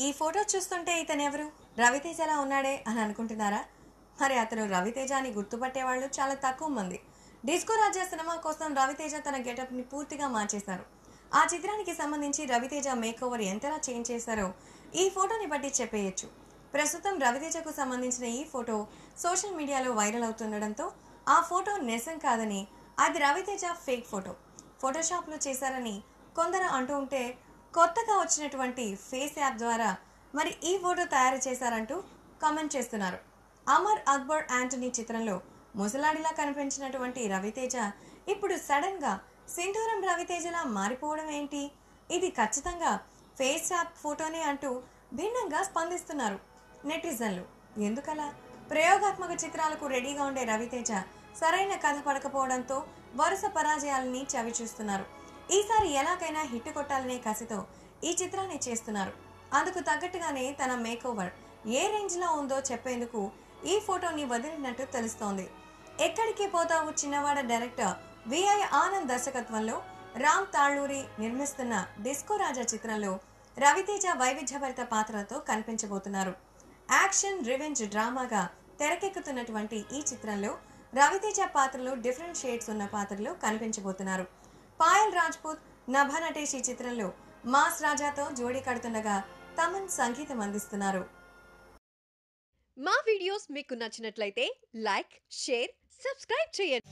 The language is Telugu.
ఈ ఫోటో చూస్తుంటే ఇతను ఎవరు? రవితేజలా ఉన్నాడే అని అనుకుంటున్నారా? మరి అతను రవితేజ అని చాలా తక్కువ మంది. డిస్కో రాజా సినిమా కోసం రవితేజ తన గెటప్ని పూర్తిగా మార్చేశారు. ఆ చిత్రానికి సంబంధించి రవితేజ మేకోవర్ ఎంతలా చేంజ్ చేశారో ఈ ఫోటోని బట్టి చెప్పేయచ్చు. ప్రస్తుతం రవితేజకు సంబంధించిన ఈ ఫోటో సోషల్ మీడియాలో వైరల్ అవుతుండడంతో ఆ ఫోటో నిజం కాదని అది రవితేజ ఫేక్ ఫోటో. ఫోటోషాప్లో చేశారని కొందరు అంటూ ఉంటే కొత్తగా వచ్చినటువంటి ఫేస్ యాప్ ద్వారా మరి ఈ ఫోటో తయారు చేశారంటూ కామెంట్ చేస్తున్నారు. అమర్ అక్బర్ యాంటనీ చిత్రంలో ముసలాడిలా కనిపించినటువంటి రవితేజ ఇప్పుడు సడన్గా సింధూరం రవితేజలా మారిపోవడం ఏంటి? ఇది ఖచ్చితంగా ఫేస్ యాప్ ఫోటోనే అంటూ భిన్నంగా స్పందిస్తున్నారు నెటిజన్లు. ఎందుకలా? ప్రయోగాత్మక చిత్రాలకు రెడీగా ఉండే రవితేజ సరైన కథ పడకపోవడంతో వరుస పరాజయాలని చవి చూస్తున్నారు ఈసారి ఎలాగైనా హిట్ కొట్టాలనే కసితో ఈ చిత్రాన్ని చేస్తున్నారు. అందుకు తగ్గట్టుగానే తన మేకోవర్ ఏ రేంజ్లో ఉందో చెప్పేందుకు ఈ ఫోటోని వదిలినట్టు తెలుస్తోంది. ఎక్కడికి పోతావు చిన్నవాడ డైరెక్టర్ విఐ ఆనంద్ దర్శకత్వంలో రామ్ తాళ్ళూరి నిర్మిస్తున్న డిస్కో రాజా చిత్రంలో రవితేజ వైవిధ్యభరిత పాత్రలతో కనిపించబోతున్నారు. యాక్షన్ రివెంజ్ డ్రామాగా తెరకెక్కుతున్నటువంటి ఈ చిత్రంలో రవితేజ పాత్రలో డిఫరెంట్ షేడ్స్ ఉన్న పాత్రలో కనిపించబోతున్నారు. పాయల్ రాజ్పూత్ నభ నటేష్ ఈ చిత్రంలో మాస్ రాజాతో జోడీ కడుతుండగా తమన్ సంగీతం అందిస్తున్నారు. మా వీడియోస్ మీకు నచ్చినట్లయితే లైక్ షేర్ సబ్స్క్రైబ్ చేయండి.